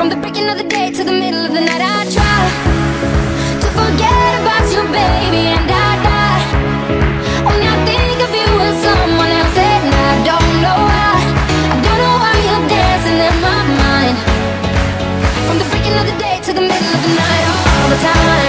From the breaking of the day to the middle of the night I try to forget about you, baby And I die. When I think of you and someone else And I don't know why. I don't know why you're dancing in my mind. From the breaking of the day to the middle of the night All the time.